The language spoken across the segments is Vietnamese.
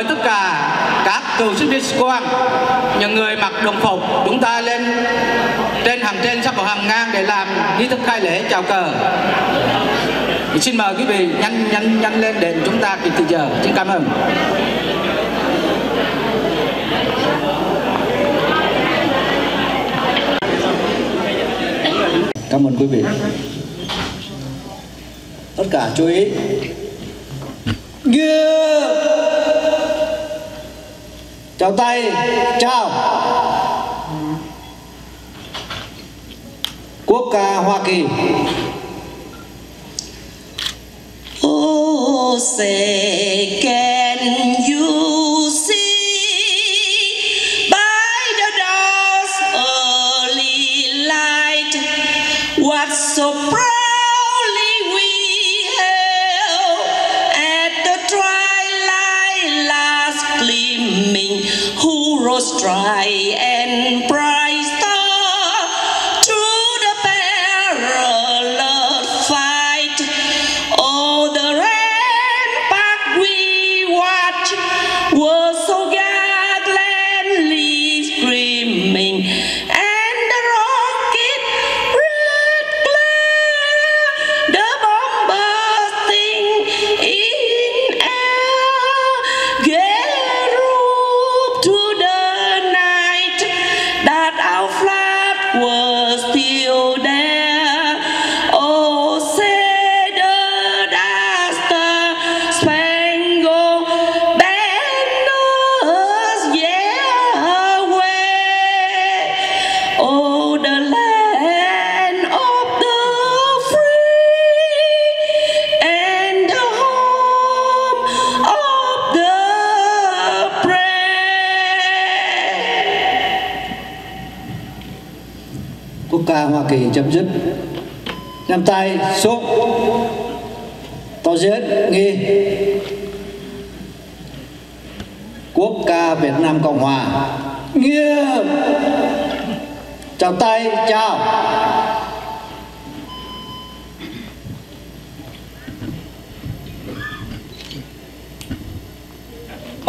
mời tất cả các cựu sinh viên sĩ quan những người mặc đồng phục chúng ta lên trên hàng trên sắp vào hàng ngang để làm nghi thức khai lễ chào cờ xin mời quý vị nhanh nhanh nhanh lên để chúng ta kịp thời giờ xin cảm ơn Cảm ơn quý vị. Tất cả chú ý. Chào tay, chào. Quốc ca Hoa Kỳ. Oh,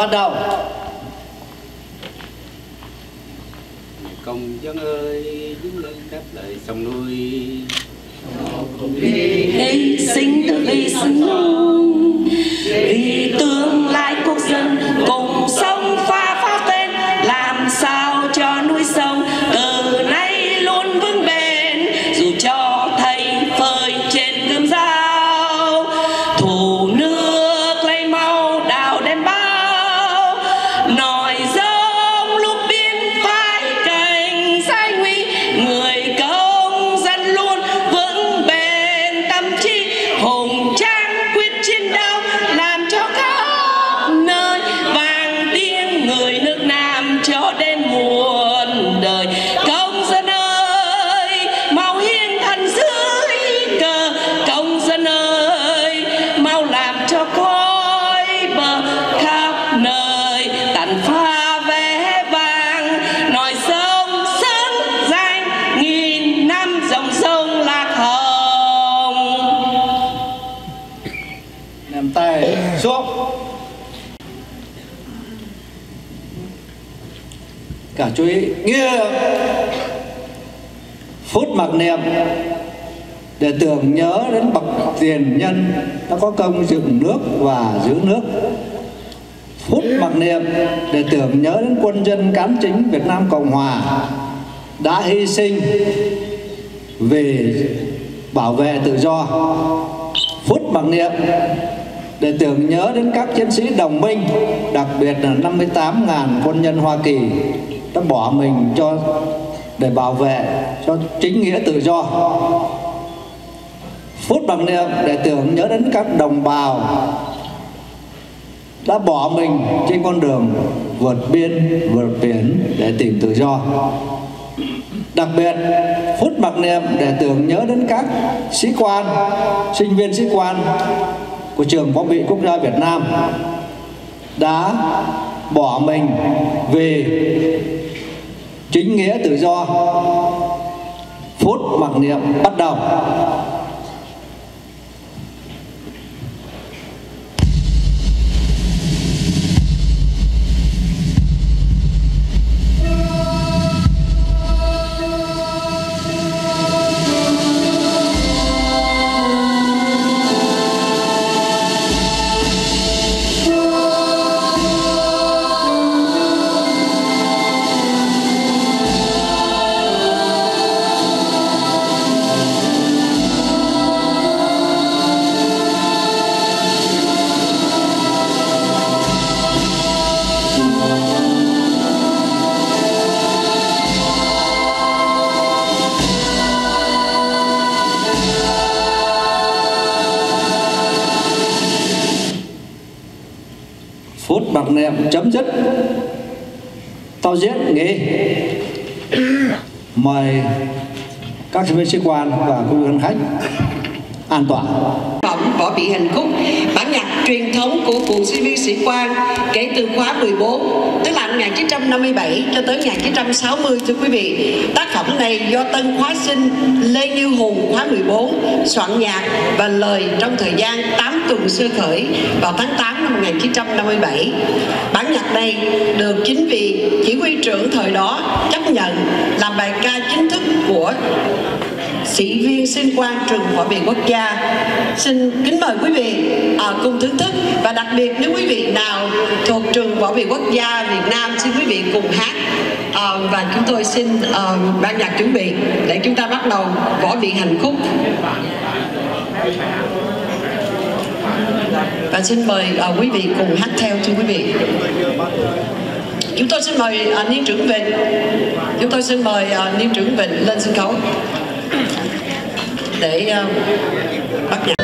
Bắt đầu. Công dân ơi đứng lên đáp lời sông núi. Hy sinh tự vì sân vì tương lai quốc dân cùng tưởng nhớ đến bậc tiền nhân đã có công dựng nước và giữ nước. Phút mặc niệm để tưởng nhớ đến quân dân cán chính Việt Nam Cộng Hòa đã hy sinh vì bảo vệ tự do. Phút mặc niệm để tưởng nhớ đến các chiến sĩ đồng minh, đặc biệt là 58.000 quân nhân Hoa Kỳ, đã bỏ mình cho, để bảo vệ cho chính nghĩa tự do phút bằng niệm để tưởng nhớ đến các đồng bào đã bỏ mình trên con đường vượt biên, vượt biển để tìm tự do. Đặc biệt, phút mặc niệm để tưởng nhớ đến các sĩ quan, sinh viên sĩ quan của trường võ bị quốc gia Việt Nam đã bỏ mình vì chính nghĩa tự do. Phút mặc niệm bắt đầu. Với sĩ quan và quý vị khán khách an toàn. Phẩm võ bị hành khúc bản nhạc truyền thống của cụ sinh viên sĩ quan kể từ khóa 14 tức là 1957 cho tới 1960 thưa quý vị. Tác phẩm này do tân khóa sinh Lê Như Hùng, khóa 14 soạn nhạc và lời trong thời gian 8 tuần sơ khởi vào tháng 8 năm 1957 bản nhạc này được chính vị chỉ huy trưởng thời đó chấp nhận làm bài ca chính thức của sĩ viên sinh quan trường võ viện quốc gia. Xin kính mời quý vị à, cùng thưởng thức và đặc biệt nếu quý vị nào thuộc trường võ viện quốc gia Việt Nam xin quý vị cùng hát. À, và chúng tôi xin à, ban nhạc chuẩn bị để chúng ta bắt đầu võ viện hành khúc và xin mời à, quý vị cùng hát theo thưa quý vị. Chúng tôi xin mời à, niên trưởng Vịnh. Chúng tôi xin mời à, niên trưởng Vịnh lên sân khấu để uh, bắt nhạc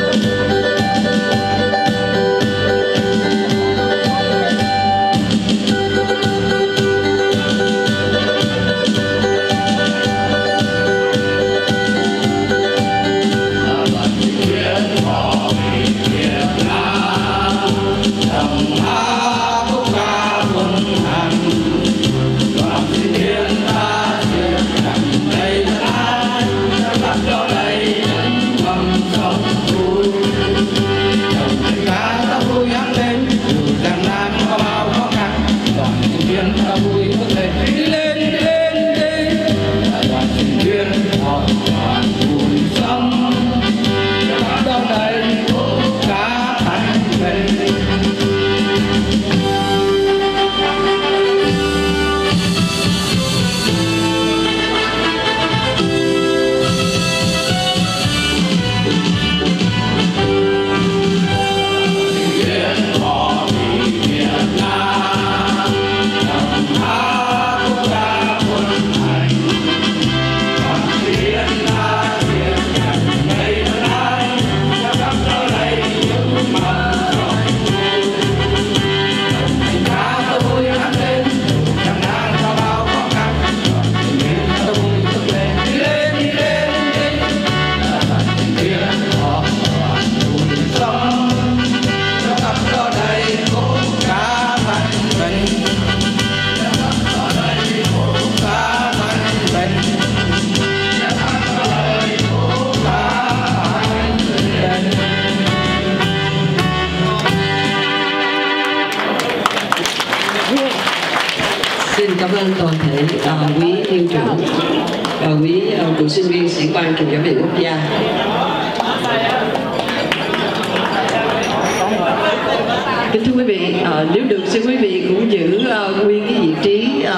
nếu được xin quý vị cũng giữ uh, nguyên cái vị trí uh,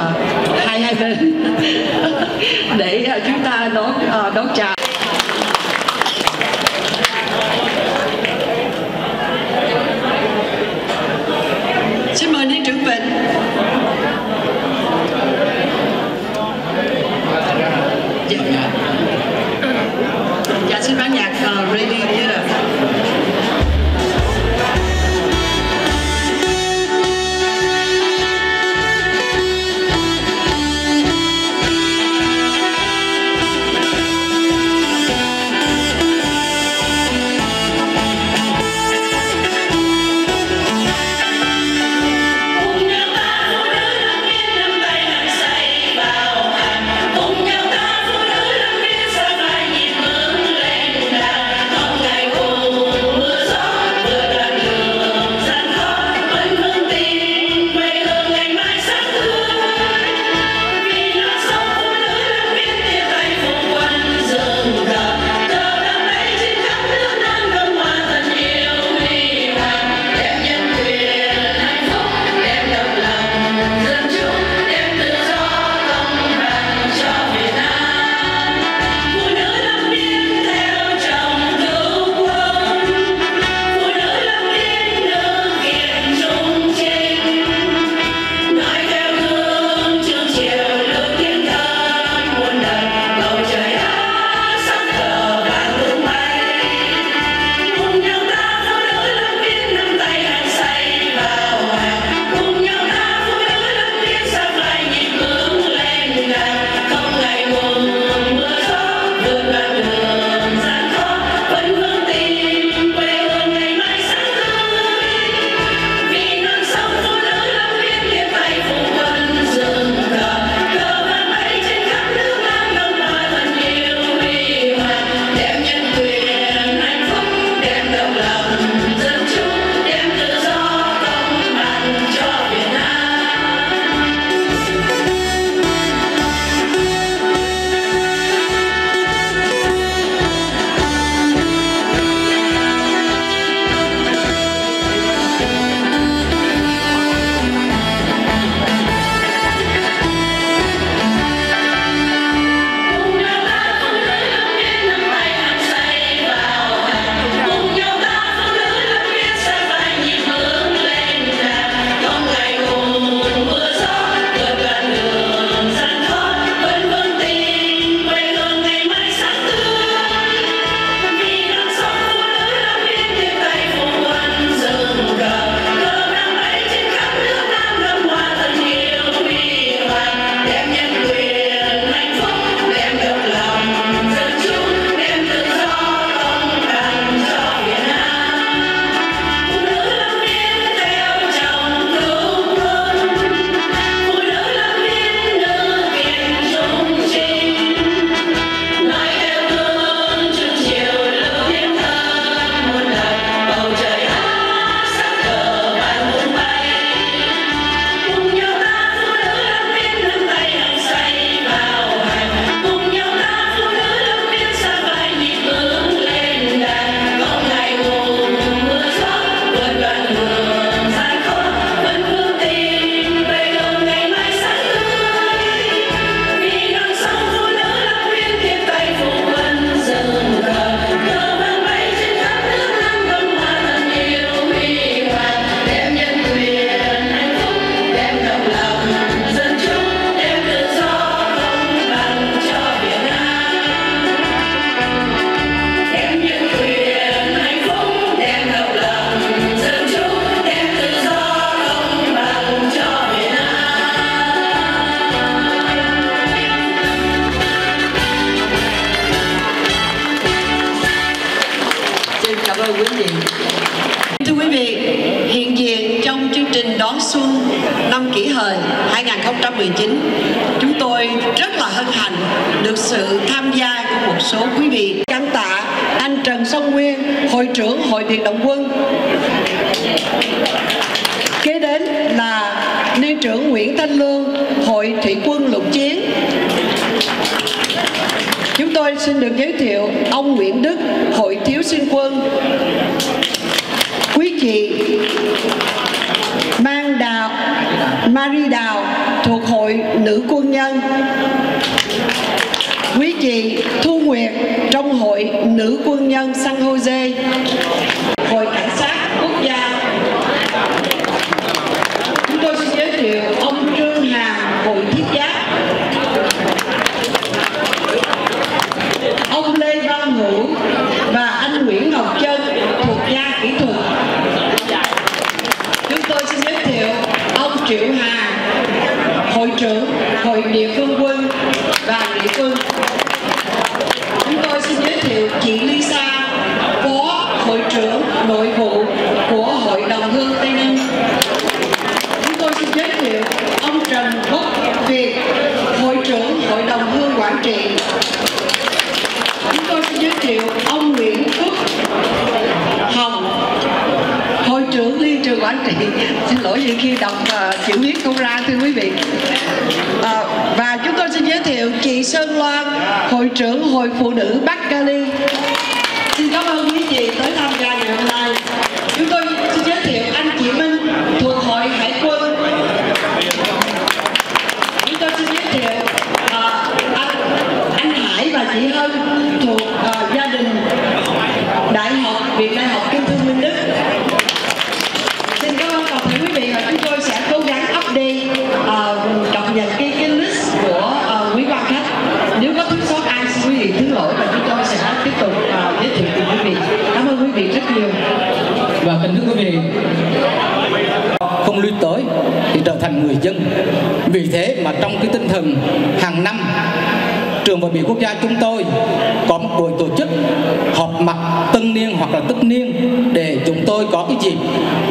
hai hai bên để uh, chúng ta đón uh, đón chào. Gì Thưa quý vị, hiện diện trong chương trình đón xuân năm kỷ hợi 2019, chúng tôi rất là hân hạnh được sự tham gia của một số quý vị. Cảm tạ anh Trần Song Nguyên, Hội trưởng Hội Việt Động Quân. Kế đến là Niên trưởng Nguyễn Thanh Lương, Hội Thủy quân Lục Chiến. Chúng tôi xin được giới thiệu ông Nguyễn Đức, Hội Thiếu sinh quân, quý chị Mang Đào Marie Đào thuộc Hội Nữ Quân Nhân. Quý chị Thu Nguyệt trong Hội Nữ Quân Nhân San Jose Hội Cảnh sát Quốc gia chúng tôi xin giới thiệu ông Trương Hàm Hội Thiết Giáp ông Lê Văn Hữu và anh Nguyễn Ngọc Trân thuộc gia kỹ thuật chúng tôi xin giới thiệu ông Triệu Hà hội trưởng hội địa phương quân và địa phương chúng tôi xin giới thiệu chị Lisa phó hội trưởng nội vụ của hội đồng hương Tây Ninh chúng tôi xin giới thiệu ông Trần Quốc Việt hội trưởng hội đồng hương Quảng Trị chúng tôi xin giới thiệu ông Nguyễn Phúc Hồng hội trưởng liên trường Quảng Trị xin lỗi vì khi đọc ờ, uh, chữ viết công ra thưa quý vị. Uh, và chúng tôi xin giới thiệu chị Sơn Loan hội trưởng hội phụ nữ Bắc Cali xin cảm ơn quý vị tới tham gia ngày hôm nay chúng tôi xin giới thiệu anh chị Minh thuộc hội Hải quân chúng tôi xin giới thiệu à, anh, anh Hải và chị Hân thuộc à, gia đình Đại học Viện Đại học Kinh Thương Minh Đức xin cảm ơn toàn thể quý vị và chúng tôi sẽ cố gắng update à, cập nhật cái cái list của à, quý quan khách nếu có thiếu sót ai xin quý vị thứ lỗi và chúng tôi sẽ tiếp tục à, giới thiệu cùng quý vị cảm ơn quý vị rất nhiều và kính thưa quý vị không lui tới thì trở thành người dân vì thế mà trong cái tinh thần hàng năm, trường và biển quốc gia chúng tôi có một buổi tổ chức họp mặt tân niên hoặc là tức niên để chúng tôi có cái dịp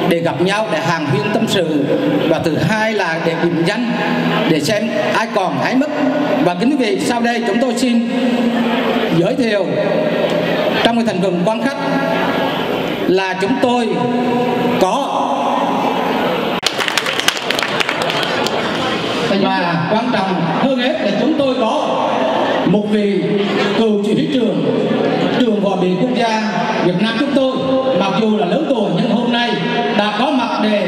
để gặp nhau, để hàng huyên tâm sự. Và thứ hai là để điểm danh, để xem ai còn, ai mất. Và kính quý vị, sau đây chúng tôi xin giới thiệu trong cái thành phần quan khách là chúng tôi có và quan trọng hơn hết là chúng tôi có một vị cựu chỉ huy trưởng trường võ biển quốc gia Việt Nam chúng tôi. Mặc dù là lớn tuổi, nhưng hôm nay đã có mặt để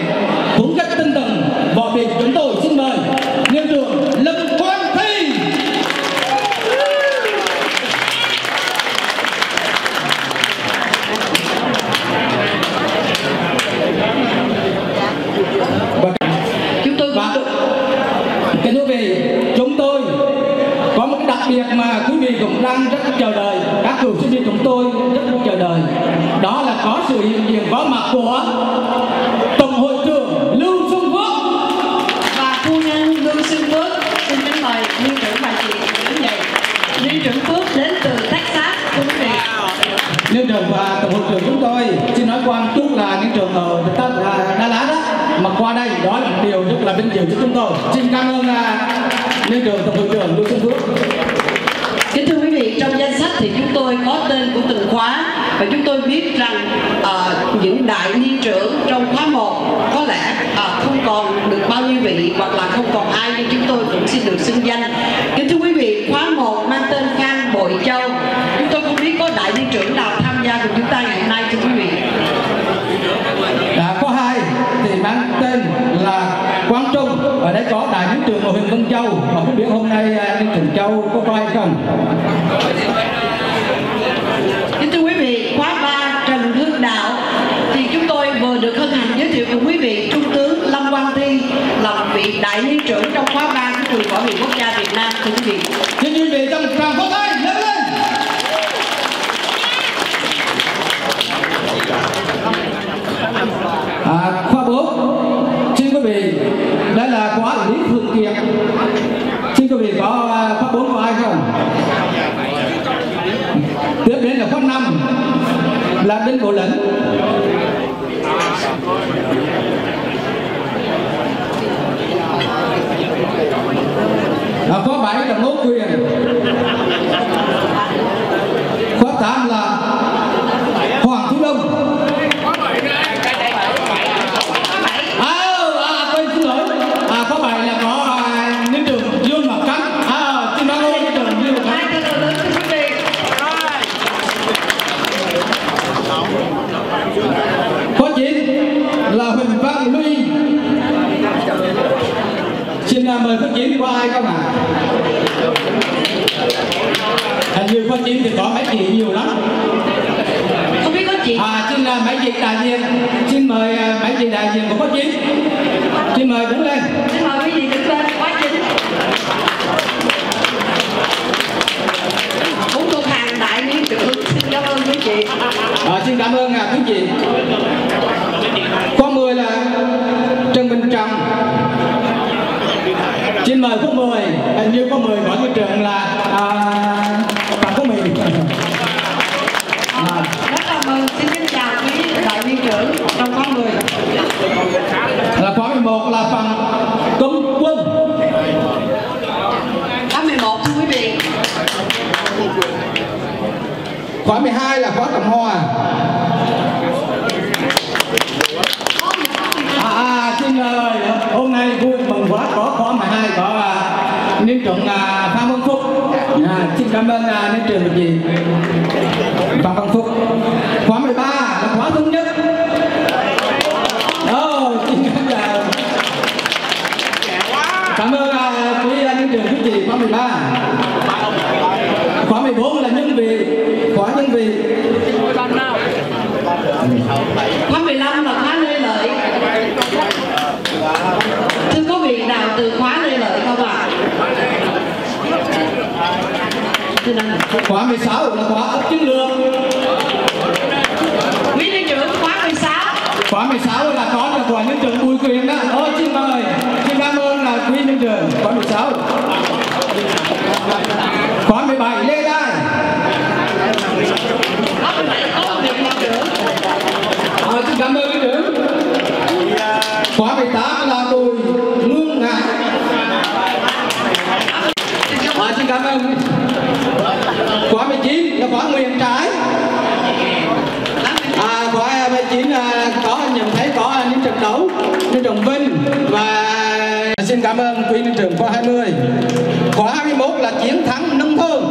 Phước đến từ Texas thưa quý vị. Liên trưởng và tổng hội trưởng chúng tôi xin nói quan chúc là liên trưởng ở là đà lạt đó. Mà qua đây đó là một điều rất là vinh dự cho chúng tôi. Xin cảm ơn à, liên trưởng tổng hội trưởng lưu xuân phước. Kính thưa quý vị, trong danh sách thì chúng tôi có tên của từng khóa. Và chúng tôi biết rằng ờ, những đại niên trưởng trong khóa 1 có lẽ ờ, không còn được bao nhiêu vị hoặc là không còn ai nhưng chúng tôi cũng xin được xưng danh. Kính thưa quý vị, khóa 1 mang tên Phan Bội Châu. Chúng tôi không biết có đại niên trưởng nào tham gia cùng chúng ta ngày hôm nay thưa quý vị. đã có hai thì mang tên là Quang Trung ở đây có đại lý trưởng của huyện Vân Châu và không biết hôm nay à, liên trưởng Châu có coi không Kính thưa quý vị, khóa 3 Trần Hương Đạo thì chúng tôi vừa được hân hạnh giới thiệu cùng quý vị Trung tướng Lâm Quang Thi là một vị đại lý trưởng trong khóa 3 của trường Võ viện Quốc gia Việt Nam, thưa quý vị. xin quý vị trong tràng pháo tay lên lên à, khoa 4 xin quý vị đây là khóa lý thường kiệt xin quý vị có à, khóa 4 có ai không tiếp đến là khóa 5 là Đinh Bộ Lĩnh à, khóa 7 là Ngô Quyền khóa 8 là Hoàng Thu Đông à, à quên xin lỗi à khóa 7 là có à, Ninh Trường Dương Ngọc Cánh à xin cảm ơn Ninh Trường Dương Ngọc Cánh Hai tên lớn thưa quý vị. Có chín là Huỳnh Văn Luy Xin à, mời có chín qua ai không ạ? Chín thì có mấy chị nhiều lắm. Không biết có chị À xin là mấy chị đại diện Xin mời mấy chị đại diện của có chín Xin mời đứng lên. Xin mời quý vị đứng lên quá chính. Cũng thuộc hàng đại niên trưởng. Xin cảm ơn quý chị. à, Xin cảm ơn à, quý chị Có 10 là Trần Bình Trầm Xin mời có 10 Hình như có 10 gọi cái trường là à, 12 là khóa Cộng Hòa à, xin lời. Hôm nay vui mừng quá có khóa 12 có à, uh, niên trưởng uh, à, Phan Văn Phúc. À, xin cảm ơn à, uh, niên trưởng gì Phan Văn Phúc. Khóa 15 là khóa lê lợi. Thưa có vị nào từ khóa lê lợi không ạ? Anh. khóa 16 là khóa ấp chiến lược Quý niên trưởng khóa 16. khóa 16 là có là của nhân trưởng Bùi Quyền đó ôi xin mời xin cảm ơn là quý nhân trưởng khóa 16 khóa 17 Lê Đai Khóa 17 có một vị niên trưởng. à, xin cảm ơn quý trưởng khóa 18 là tôi Lương Ngạn à, xin cảm ơn. Khóa 19 là khóa nguyện Trái. À, khóa 19 là có nhận thấy có những trận đấu như Trọng Vinh và xin cảm ơn quý niên trưởng khóa 20 khóa 21 là chiến thắng nông thôn.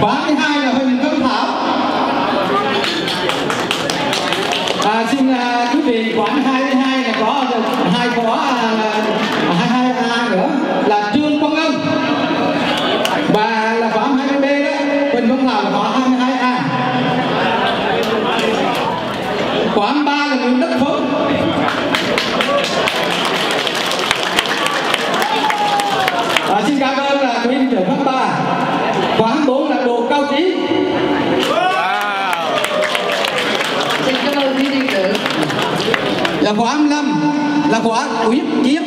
Khóa 22 là Huỳnh à, quý vị 85 là quả của giết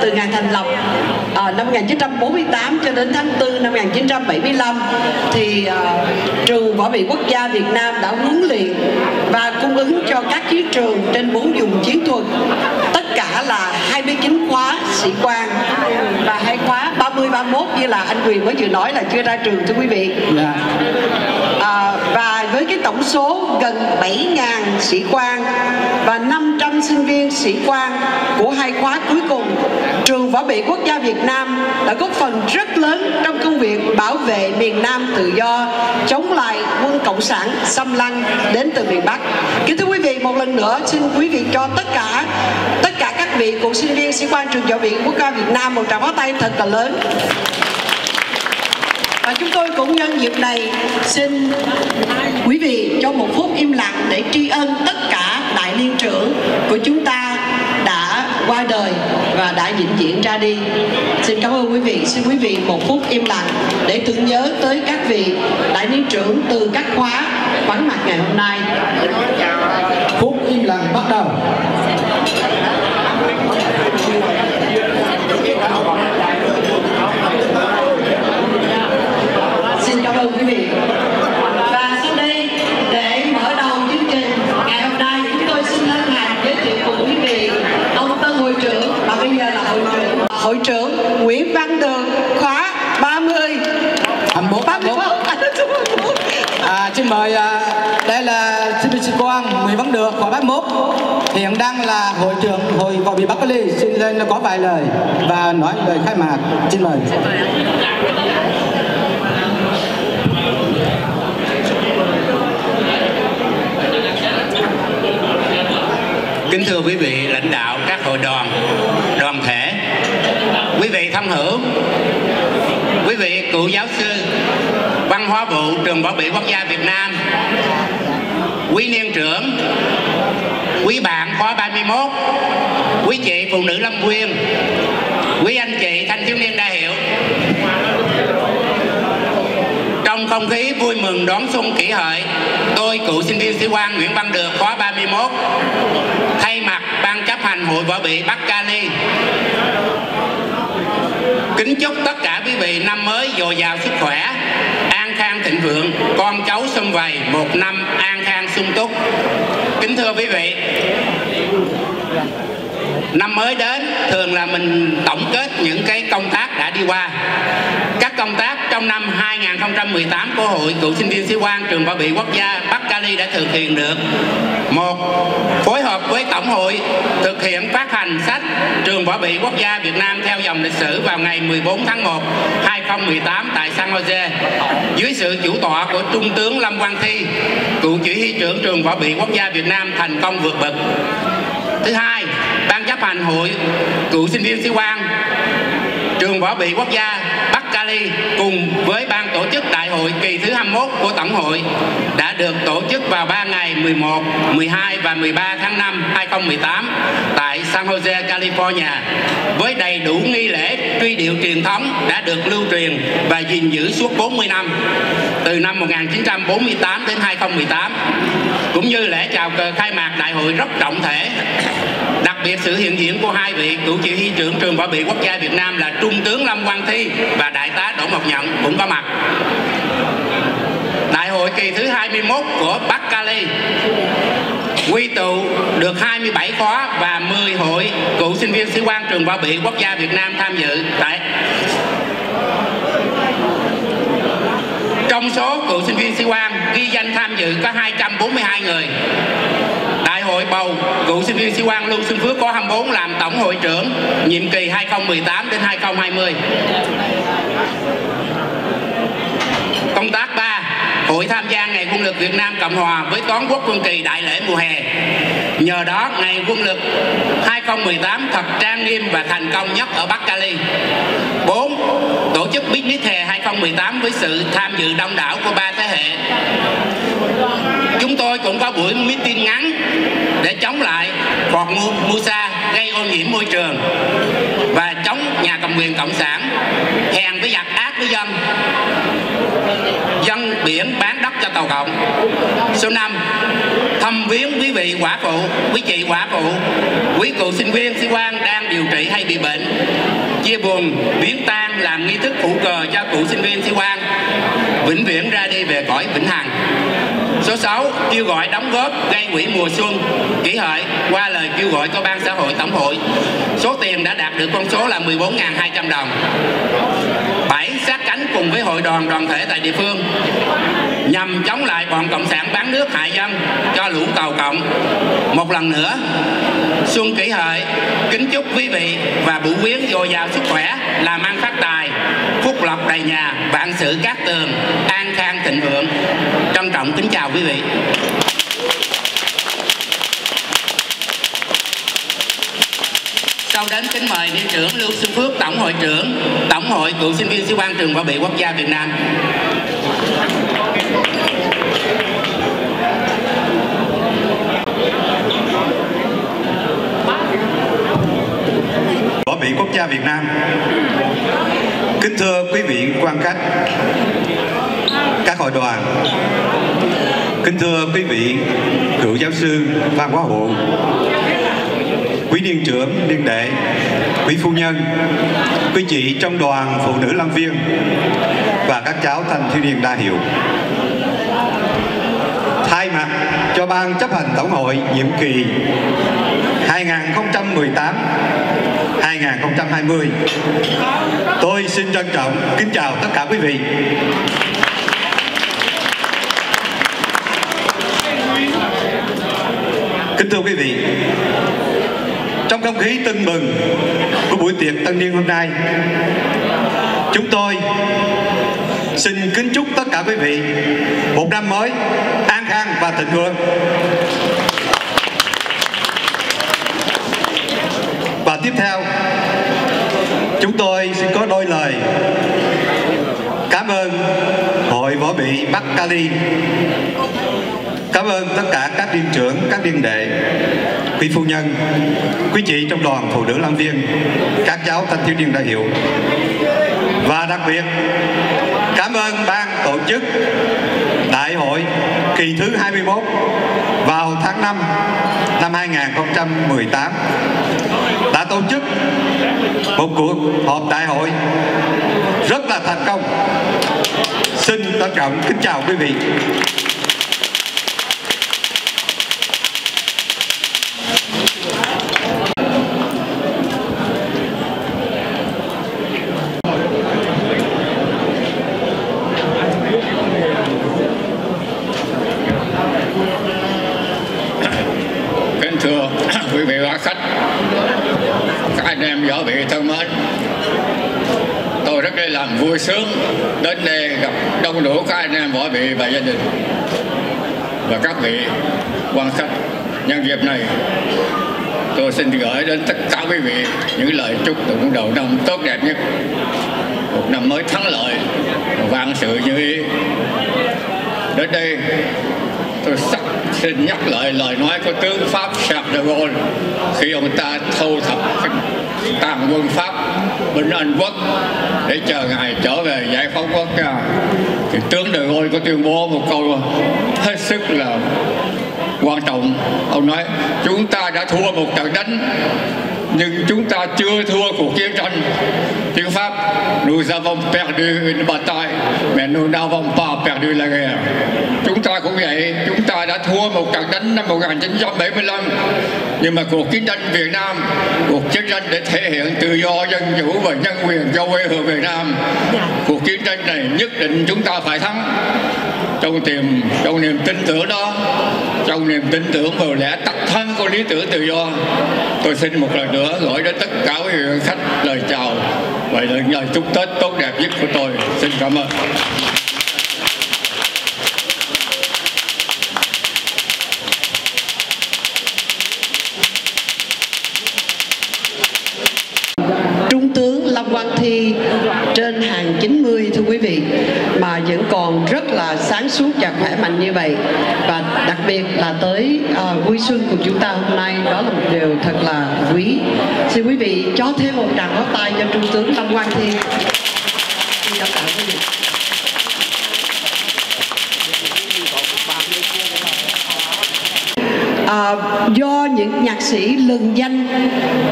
từ ngày thành lập uh, năm 1948 cho đến tháng 4 năm 1975 thì uh, trường võ bị quốc gia Việt Nam đã huấn luyện và cung ứng cho các chiến trường trên bốn vùng chiến thuật tất cả là 29 khóa sĩ quan và hai khóa 30 31 như là anh Quyền mới vừa nói là chưa ra trường thưa quý vị. dạ À, và với cái tổng số gần 7.000 sĩ quan và 500 sinh viên sĩ quan của hai khóa cuối cùng, trường Võ bị Quốc gia Việt Nam đã góp phần rất lớn trong công việc bảo vệ miền Nam tự do, chống lại quân Cộng sản xâm lăng đến từ miền Bắc. Kính thưa quý vị, một lần nữa xin quý vị cho tất cả tất cả các vị cựu sinh viên sĩ quan trường Võ bị Quốc gia Việt Nam một tràng pháo tay thật là lớn. Và chúng tôi cũng nhân dịp này xin quý vị cho một phút im lặng để tri ân tất đại liên trưởng của chúng ta đã qua đời và đã vĩnh viễn ra đi. Xin cảm ơn quý vị. Xin quý vị một phút im lặng để tưởng nhớ tới các vị đại liên trưởng từ các khóa vắng mặt ngày hôm nay. phút im lặng bắt đầu Xin cảm ơn quý vị. Và sau đây để mở đầu chương trình ngày hôm nay chúng tôi xin hân hạnh giới thiệu cùng quý vị ông Tân hội trưởng và bây giờ là hội trưởng hội trưởng Nguyễn Văn Đường khóa 30 21 31 À, xin mời à, đây là sinh sĩ quan Nguyễn Văn Được khóa 31 hiện đang là hội trưởng hội võ bị Bắc Cali xin lên có vài lời và nói lời khai mạc. Xin mời. Kính thưa quý vị lãnh đạo các hội đoàn, quý vị thân hữu, quý vị cựu giáo sư, văn hóa vụ trường bảo vệ quốc gia Việt Nam, quý niên trưởng, quý bạn khóa 31, quý chị phụ nữ Lâm Quyên, quý anh chị thanh thiếu niên đa hiệu, trong không khí vui mừng đón xuân kỷ hợi, tôi cựu sinh viên sĩ quan Nguyễn Văn Được khóa 31 thay mặt ban chấp hành hội võ bị Bắc Cali kính chúc tất cả quý vị năm mới dồi dào sức khỏe, an khang thịnh vượng. Con cháu xung vầy, một năm an khang sung túc. Kính thưa quý vị, năm mới đến, thường là mình tổng kết những cái công tác đã đi qua. Các công tác trong năm Năm 2018 của hội cựu sinh viên sĩ quan trường bảo vệ quốc gia Bắc Cali đã thực hiện được. Một, phối hợp với tổng hội thực hiện phát hành sách trường võ bị quốc gia Việt Nam theo dòng lịch sử vào ngày 14 tháng 1 2018 tại San Jose. Dưới sự chủ tọa của Trung tướng Lâm Quang Thi, cựu chỉ huy trưởng trường võ bị quốc gia Việt Nam thành công vượt bậc. Thứ hai, ban chấp hành hội cựu sinh viên sĩ quan trường võ bị quốc gia Bali Cali cùng với ban tổ chức đại hội kỳ thứ 21 của Tổng hội đã được tổ chức vào 3 ngày 11, 12 và 13 tháng 5 2018 tại San Jose, California. Với đầy đủ nghi lễ truy điệu truyền thống đã được lưu truyền và gìn giữ suốt 40 năm từ năm 1948 đến 2018 cũng như lễ chào cờ khai mạc đại hội rất trọng thể đặc biệt sự hiện diện của hai vị cựu chỉ huy trưởng trường võ bị quốc gia Việt Nam là Trung tướng Lâm Quang Thi và Đại tá Đỗ Ngọc Nhận cũng có mặt. Đại hội kỳ thứ 21 của Bắc Cali quy tụ được 27 khóa và 10 hội cựu sinh viên sĩ quan trường võ bị quốc gia Việt Nam tham dự tại trong số cựu sinh viên sĩ quan ghi danh tham dự có 242 người Đại hội bầu cựu sinh viên sĩ quan Lưu Xuân Phước có 24 làm tổng hội trưởng nhiệm kỳ 2018 đến 2020. Công tác 3 Hội tham gia Ngày Quân lực Việt Nam Cộng Hòa với Toán quốc quân kỳ đại lễ mùa hè. Nhờ đó, Ngày Quân lực 2018 thật trang nghiêm và thành công nhất ở Bắc Cali. 4. Tổ chức Business hè 2018 với sự tham dự đông đảo của ba thế hệ. Chúng tôi cũng có buổi meeting ngắn để chống lại Ford Musa gây ô nhiễm môi trường và chống nhà cầm quyền cộng sản hèn với giặc ác với dân dân biển bán đất cho tàu cộng số 5 thăm viếng quý vị, quả phụ, quý chị, quả phụ quý cựu sinh viên, sĩ quan đang điều trị hay bị bệnh chia buồn viếng tang làm nghi thức phụ cờ cho cựu sinh viên, sĩ quan vĩnh viễn ra đi về cõi vĩnh hằng Số 6. Kêu gọi đóng góp gây quỹ mùa xuân kỷ hợi, qua lời kêu gọi của ban xã hội tổng hội. Số tiền đã đạt được con số là 14.200 đồng. 7. Sát cánh cùng với hội đoàn đoàn thể tại địa phương nhằm chống lại bọn cộng sản bán nước hại dân cho lũ cầu cộng. Một lần nữa, Xuân kỷ hợi kính chúc quý vị và bụ quyến dồi dào sức khỏe, làm ăn phát tài, phúc lộc đầy nhà, vạn sự cát tường, an khang thịnh vượng. Trân trọng kính chào quý vị. Sau đến kính mời Niên trưởng Lưu Xuân Phước, Tổng hội trưởng, Tổng hội cựu sinh viên sĩ quan trường Bảo bị Quốc gia Việt Nam. Bảo vệ quốc gia Việt Nam. Kính thưa quý vị quan khách Các hội đoàn. Kính thưa quý vị cựu giáo sư Phan Quá Hộ Quý điền trưởng, điền đệ Quý phu nhân Quý chị trong đoàn phụ nữ Lâm Viên Và các cháu thanh thiếu niên đa hiệu. Thay mặt cho ban chấp hành tổng hội nhiệm kỳ 2018 2020 Tôi xin trân trọng kính chào tất cả quý vị. Kính thưa quý vị trong không khí tưng bừng của buổi tiệc tân niên hôm nay, Chúng tôi xin kính chúc tất cả quý vị một năm mới an khang và thịnh vượng. Và tiếp theo, Chúng tôi xin có đôi lời Cảm ơn Hội Võ Bị Bắc Cali. Cảm ơn tất cả các điên trưởng, các điên đệ Quý phu nhân, quý chị trong đoàn phụ nữ làm Viên Các cháu thanh thiếu niên đại hiệu Và đặc biệt Cảm ơn ban tổ chức Đại hội kỳ thứ 21 vào tháng 5 năm 2018 đã tổ chức một cuộc họp đại hội rất là thành công. Xin trân trọng kính chào quý vị. kính thưa quý vị và khách các anh em võ vị thân mến tôi rất là làm vui sướng đến đây gặp đông đủ, các anh em võ vị và gia đình và các vị quan khách. Nhân dịp này, tôi xin gửi đến tất cả quý vị những lời chúc tụng đầu năm tốt đẹp nhất. Một năm mới thắng lợi, vạn sự như ý. Đến đây, tôi sắc xin nhắc lại lời nói của tướng Pháp Charles de Gaulle khi ông ta thu thập tàn quân Pháp bên Anh Quốc để chờ ngài trở về giải phóng quốc gia. Thì tướng de Gaulle có tuyên bố một câu hết sức là quan trọng. Ông nói, chúng ta đã thua một trận đánh nhưng chúng ta chưa thua cuộc chiến tranh. Tiếng Pháp nous avons perdu une bataille mais nous n'avons pas perdu la guerre. Chúng ta cũng vậy chúng ta đã thua một trận đánh năm 1975 nhưng mà cuộc chiến tranh Việt Nam cuộc chiến tranh để thể hiện tự do dân chủ và nhân quyền cho quê hương Việt Nam cuộc chiến tranh này nhất định chúng ta phải thắng. Trong tiềm trong niềm tin tưởng đó trong niềm tin tưởng vào lẽ tắc thân của lý tưởng tự do. Tôi xin một lần nữa gửi đến tất cả quý vị khách lời chào và lời, chúc Tết tốt đẹp nhất của tôi. Xin cảm ơn. Trung tướng Lâm Quang Thi trên hàng 90 thưa quý vị mà vẫn còn rất là sáng suốt và khỏe mạnh như vậy là tới uh, vui xuân của chúng ta hôm nay. Đó là một điều thật là quý. Xin quý vị cho thêm một tràng pháo tay cho Trung tướng Lâm Quang thiên xin cảm ơn quý vị à, do những nhạc sĩ lừng danh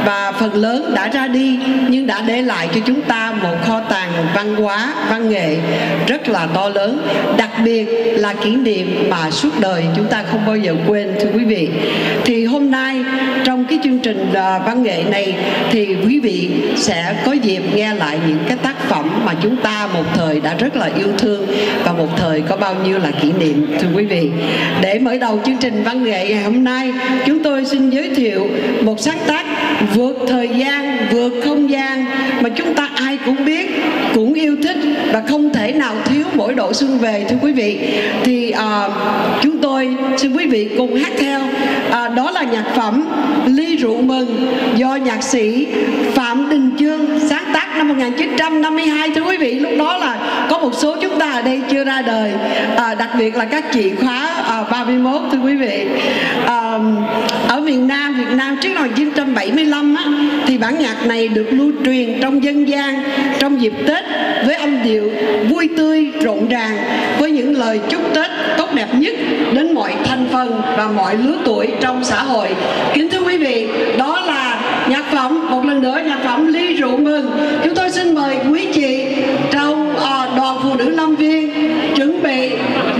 và phần lớn đã ra đi, nhưng đã để lại cho chúng ta một kho tàng văn hóa, văn nghệ rất là to lớn. Đặc biệt là kỷ niệm mà suốt đời chúng ta không bao giờ quên, thưa quý vị. Thì hôm nay, trong cái chương trình à, văn nghệ này, thì quý vị sẽ có dịp nghe lại những cái tác phẩm mà chúng ta một thời đã rất là yêu thương và một thời có bao nhiêu là kỷ niệm, thưa quý vị. Để mở đầu chương trình văn nghệ ngày hôm nay chúng tôi xin giới thiệu một sáng tác vượt thời gian vượt không gian mà chúng ta ai cũng biết cũng yêu thích và không thể nào thiếu mỗi độ xuân về thưa quý vị. Thì uh, chúng tôi xin quý vị cùng hát theo. Uh, đó là nhạc phẩm ly rượu mừng do nhạc sĩ phạm đình chương sáng tác năm 1952 thưa quý vị lúc đó là có một số chúng ta ở đây chưa ra đời. À, đặc biệt là các chị khóa à, 31 thưa quý vị. À, ở miền Nam Việt Nam trước năm 1975 á, thì bản nhạc này được lưu truyền trong dân gian trong dịp Tết với âm điệu vui tươi rộn ràng với những lời chúc Tết tốt đẹp nhất đến mọi thành phần và mọi lứa tuổi trong xã hội. Kính thưa quý vị đó là nhạc phẩm một nữa nhạc phẩm ly rượu mừng chúng tôi xin mời quý chị trong uh, đoàn phụ nữ lâm viên chuẩn bị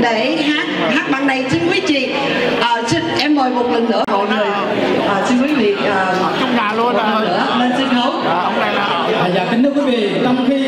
để hát. Hát bằng này xin quý chị uh, xin em mời một lần nữa. Mọi người uh, xin quý vị uh, trong nhà luôn một lần nữa lên sân khấu. À, dạ kính thưa quý vị, trong khi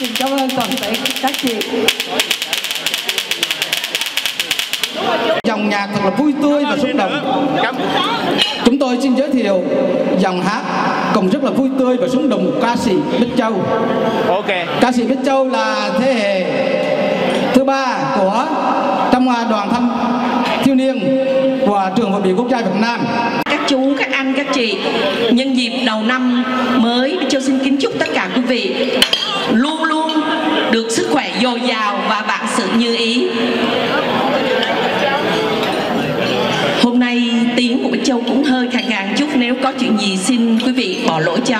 xin cảm ơn toàn thể các chị. Dòng nhạc thật là vui tươi và xúc động. Chúng tôi xin giới thiệu dòng hát cũng rất là vui tươi và sống động của ca sĩ Bích Châu. Ok. Ca sĩ Bích Châu là thế hệ thứ ba của trong đoàn thanh thiếu niên của trường hội biểu quốc gia Việt Nam. Các chú, các anh, các chị Nhân dịp đầu năm mới Bích Châu xin kính chúc tất cả quý vị luôn được sức khỏe dồi dào và vạn sự như ý. Hôm nay tiếng của Bích Châu cũng hơi khàn khàn chút, Nếu có chuyện gì xin quý vị bỏ lỗi cho.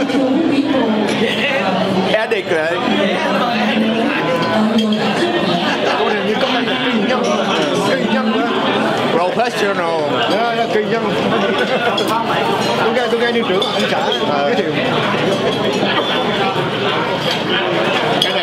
Addict, right? tôi hình như có này kinh nhân Kinh nhân quá. Professional. Yeah, yeah, Kinh nhân. Tôi nghe, tôi nghe như trưởng anh xã. Ờ, Giới thiệu Cái này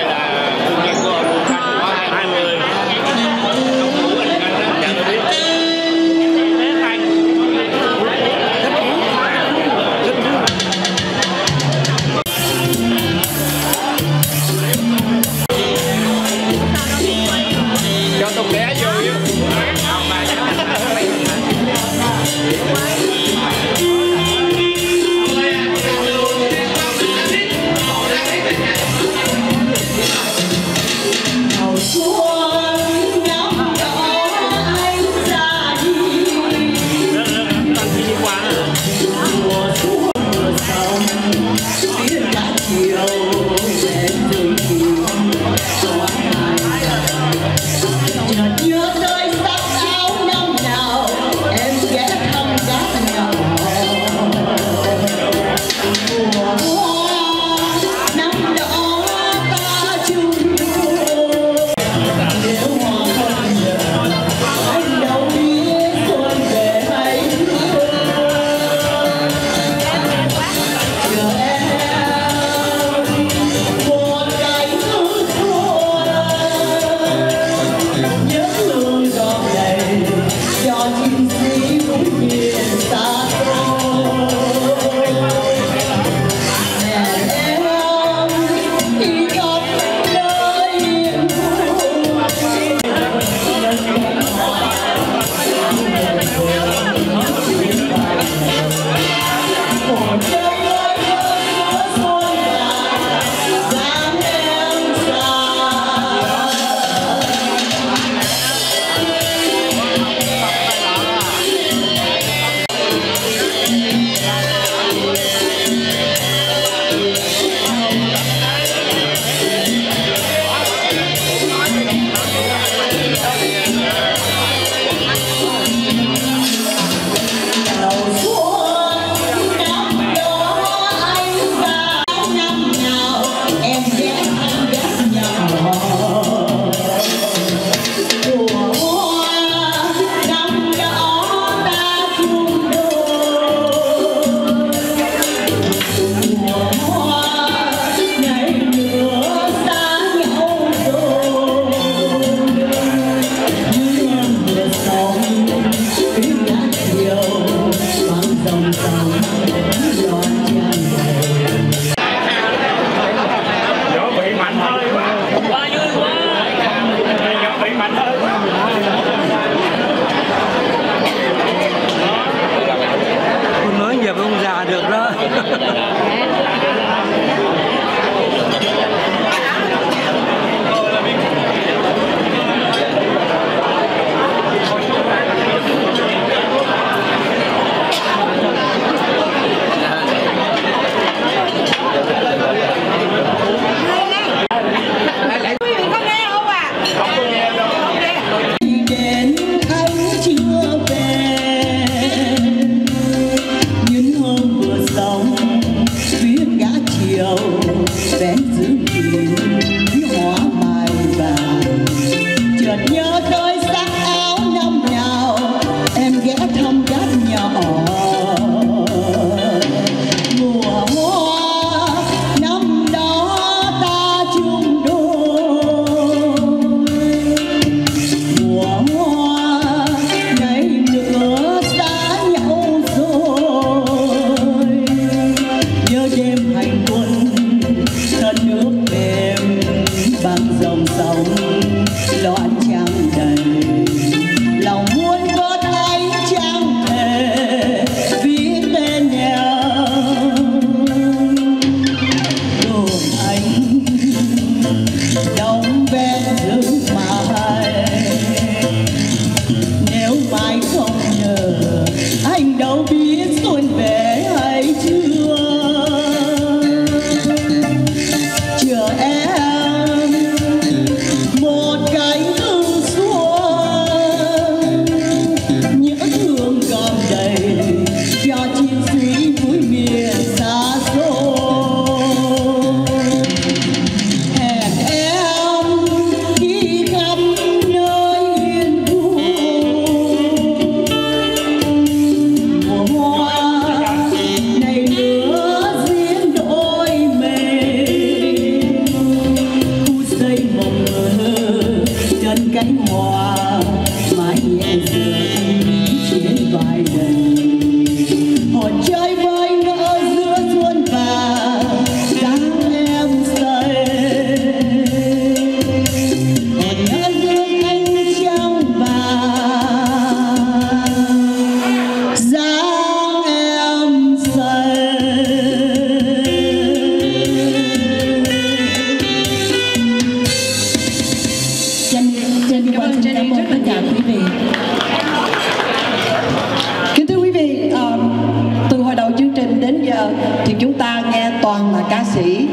con là ca sĩ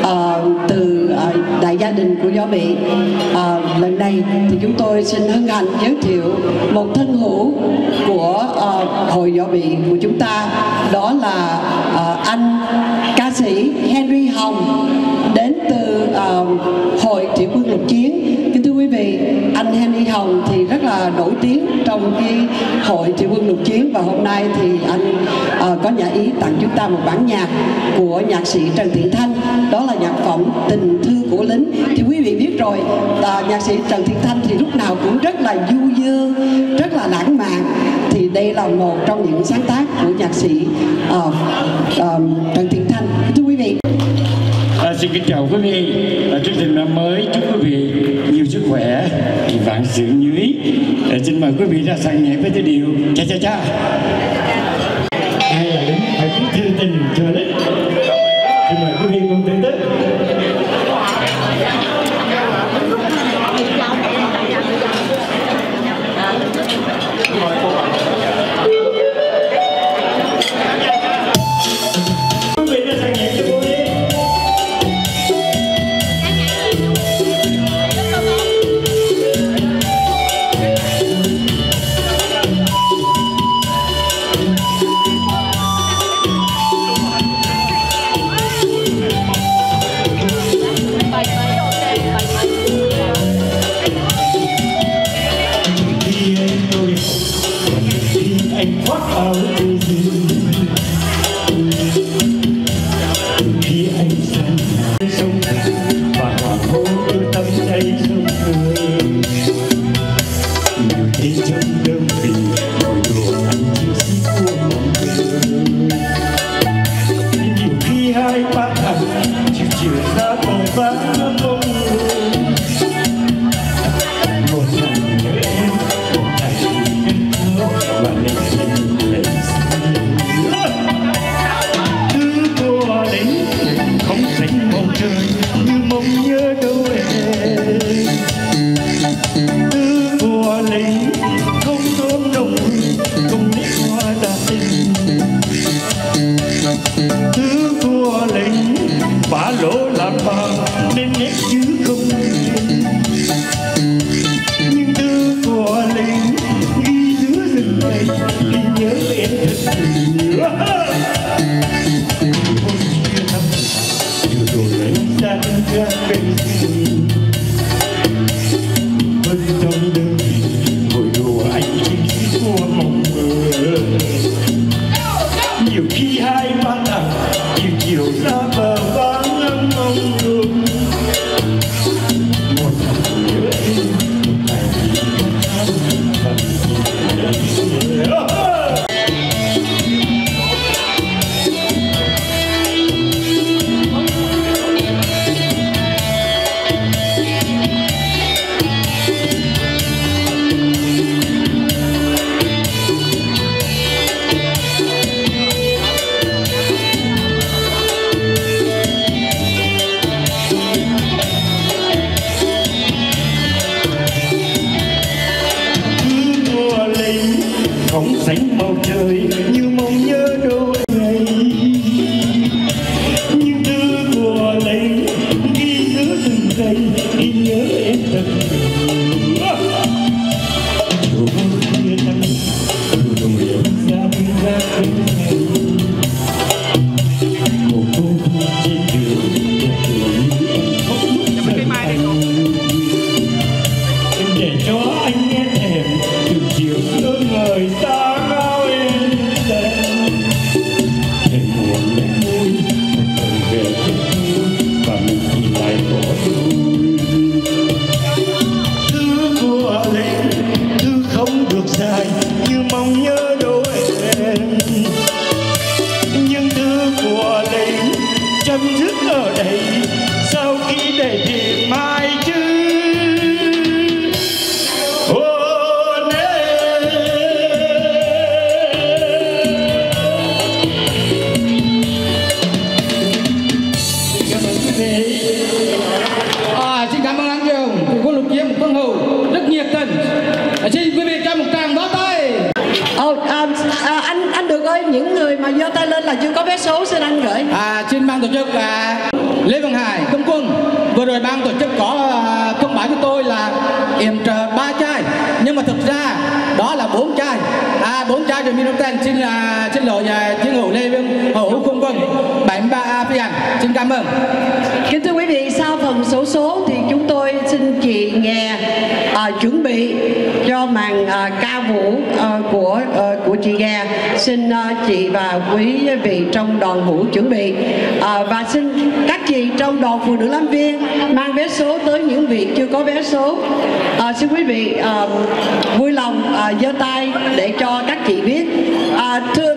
uh, từ uh, đại gia đình của Gió Bị uh, ờ, lần này thì chúng tôi xin hân hạnh giới thiệu một thân hữu của uh, hội Gió Bị của chúng ta. Đó là uh, anh ca sĩ Henry Hồng đến từ uh, hội thủy quân lục chiến. Hồng thì rất là nổi tiếng trong cái hội Thủy quân lục chiến. Và hôm nay thì anh uh, có nhã ý tặng chúng ta một bản nhạc của nhạc sĩ Trần Thị Thanh. Đó là nhạc phẩm Tình thư của lính. Thì quý vị biết rồi à, nhạc sĩ Trần Thị Thanh thì lúc nào cũng rất là du dương rất là lãng mạn. Thì đây là một trong những sáng tác của nhạc sĩ uh, uh, Trần Thị Thanh. Thưa quý vị xin kính chào quý vị. À, chương trình năm mới chúc quý vị nhiều sức khỏe vạn sự như ý. À, xin mời quý vị ra sàn nhảy với cái điệu cha cha cha. Bầu màu trời như mong nhớ chị và quý vị trong đoàn ngũ chuẩn bị. À, và xin các chị trong đoàn phụ nữ làm viên mang vé số tới những vị chưa có vé số. À, xin quý vị à, vui lòng à, giơ tay để cho các chị biết. À, thưa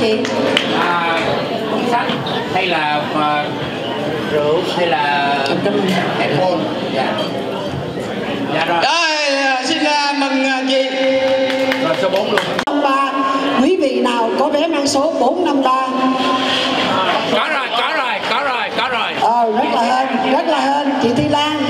chị? À, sách hay là uh, rượu hay là headphone? Dạ. Dạ rồi. Rồi à, xin uh, mừng uh, chị. Rồi số 4 luôn. Ba. Quý vị nào có vé mang số 453 à, có rồi có rồi có rồi có rồi. Ờ rất là hên rất là hên. Chị Thi Lan.